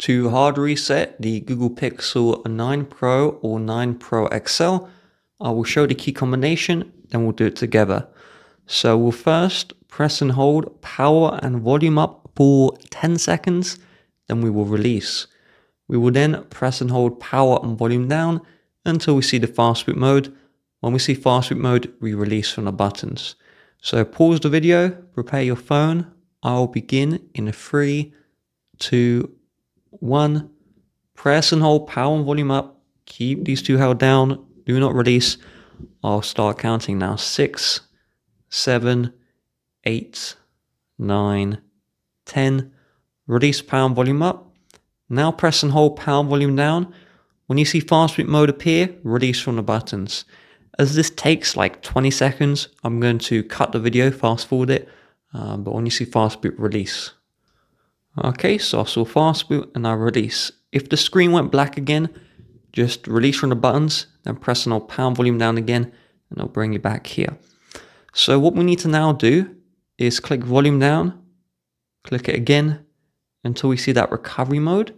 To hard reset the Google Pixel 9 Pro or 9 Pro XL, I will show the key combination, then we'll do it together. So we'll first press and hold power and volume up for 10 seconds, then we will release. We will then press and hold power and volume down until we see the fast boot mode. When we see fast boot mode, we release from the buttons. So pause the video, prepare your phone. I'll begin in a three, two, one, press and hold power and volume up. Keep these two held down. Do not release. I'll start counting now. Six, seven, eight, nine, ten. Release power and volume up. Now press and hold power and volume down. When you see fast boot mode appear, release from the buttons. As this takes like 20 seconds, I'm going to cut the video, fast forward it. Um, but when you see fast boot, release. Okay, so I saw fast boot and I release. If the screen went black again, just release from the buttons, then press hold pound volume down again, and it'll bring you back here. So what we need to now do is click volume down, click it again until we see that recovery mode,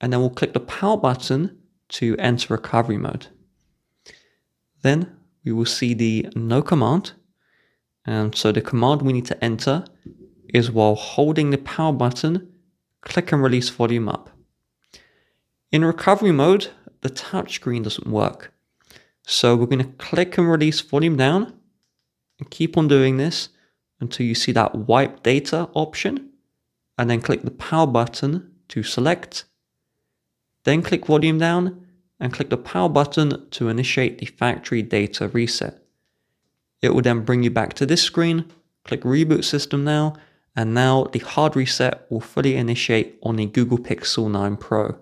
and then we'll click the power button to enter recovery mode. Then we will see the no command. And so the command we need to enter is while holding the power button, click and release volume up. In recovery mode, the touchscreen doesn't work. So we're going to click and release volume down and keep on doing this until you see that wipe data option and then click the power button to select. Then click volume down and click the power button to initiate the factory data reset. It will then bring you back to this screen, click reboot system now, and now the hard reset will fully initiate on the Google Pixel 9 Pro.